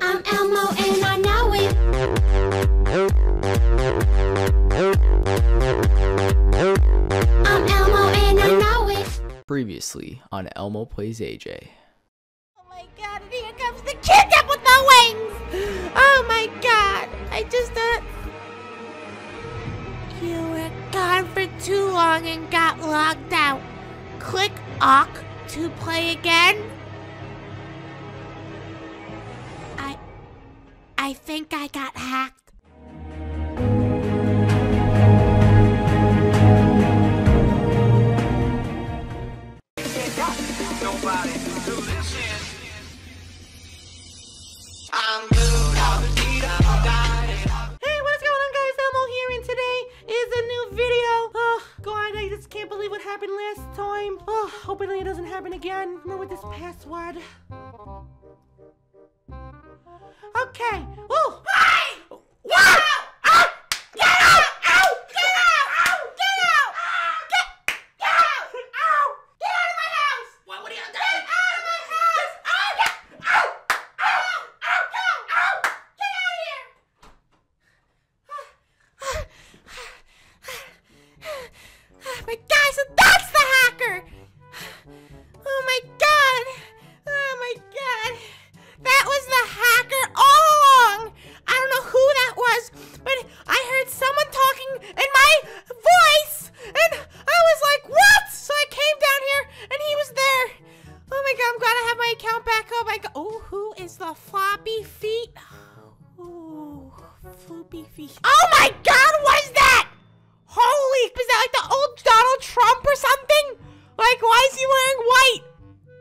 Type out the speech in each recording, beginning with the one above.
I'm Elmo and I know it. I'm Elmo and I know it. Previously on Elmo Plays AJ. Oh my god, and here comes the kidnap with no wings! Oh my god, I just thought. You were gone for too long and got logged out. Click AUK to play again. I think I got hacked. Hey, what's going on, guys? Elmo here, and today is a new video. Oh, God, I just can't believe what happened last time. Oh, hopefully it doesn't happen again. Not with this password. Okay. Have my account back up. I go, oh, who is the floppy feet? Ooh, floopy feet. Oh my god, what is that? Holy, is that like the old Donald Trump or something? Like, why is he wearing white?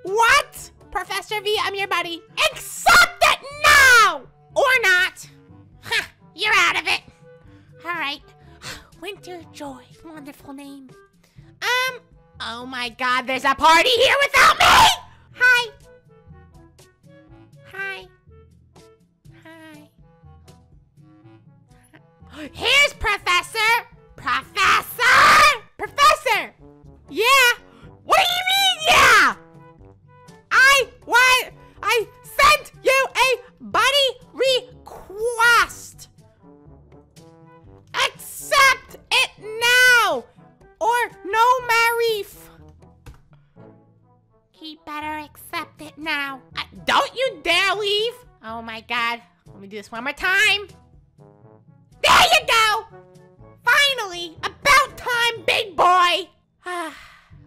What? Professor V, I'm your buddy. Accept it now! Or not. You're out of it. All right. Winter Joy, wonderful name. Um, oh my god, there's a party here without me! Do this one more time. There you go. Finally, about time, big boy. Ah,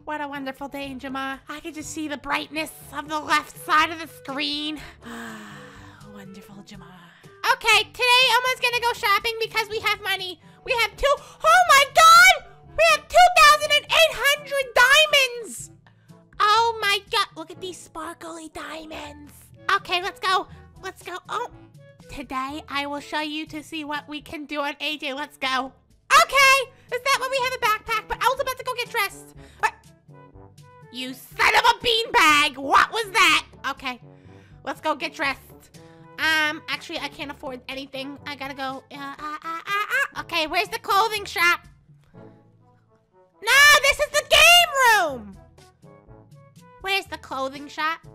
what a wonderful day in Jamaa. I could just see the brightness of the left side of the screen. Ah, wonderful Jamaa. Okay, today Elmo's gonna go shopping because we have money. We have two, oh my god! We have 2,800 diamonds! Oh my god, look at these sparkly diamonds. Okay, let's go. Let's go. Oh, today I will show you to see what we can do on AJ. Let's go. Okay, is that what we have a backpack? But I was about to go get dressed. You son of a beanbag! What was that? Okay, let's go get dressed. Um, actually, I can't afford anything. I gotta go. Uh, uh, uh, uh, uh. Okay, where's the clothing shop? No, this is the game room. Where's the clothing shop?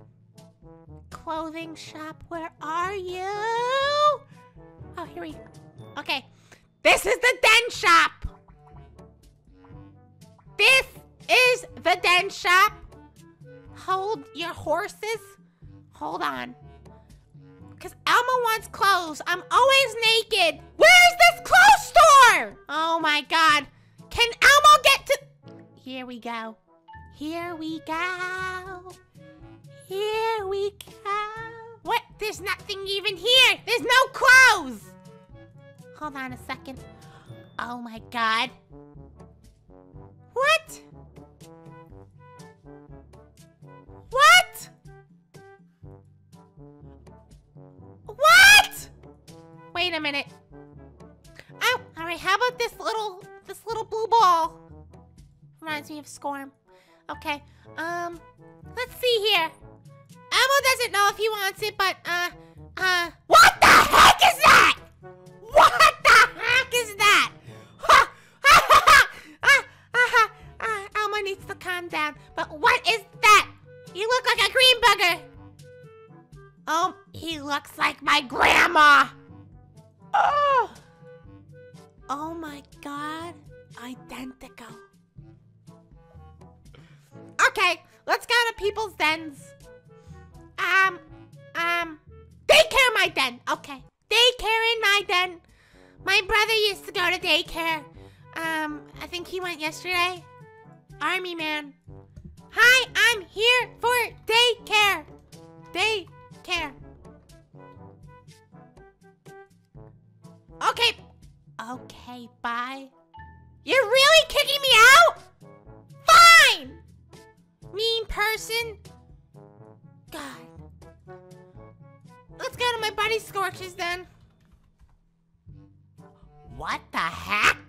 Clothing shop, where are you? Okay, this is the den shop. This is the den shop. Hold your horses. Hold on. Because Elmo wants clothes. I'm always naked. Where's this clothes store? Oh my god. Can Elmo get to. Here we go. Here we go. Here we go. What? There's nothing even here. There's no clothes. Hold on a second. Oh my god. What? What? What? Wait a minute. Oh, all right. How about this little this little blue ball? Reminds me of Scorm. Okay. Um, let's see here. Elmo doesn't know if he wants it, but uh, uh. What the heck is that? Calm down. But what is that? You look like a green bugger. Oh, he looks like my my grandma. Oh. Oh my god. Identical. Okay, let's go to people's dens. Um, um, daycare my den. Okay, daycare in my den. My brother used to go to daycare. Um, I think he went yesterday. Army man. Hi, I'm here for daycare. Daycare. Okay. Okay, bye. You're really kicking me out? Fine! Mean person. God. Let's go to my buddy Scorches then. What the heck?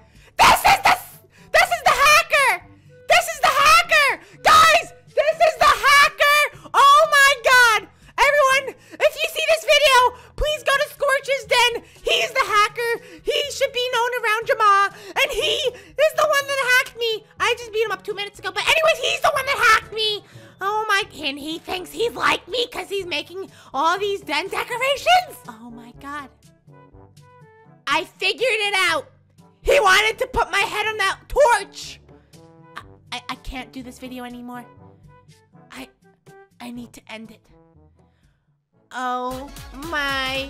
These den decorations. Oh my god. I figured it out. He wanted to put my head on that torch. I, I, I can't do this video anymore. I I need to end it. Oh my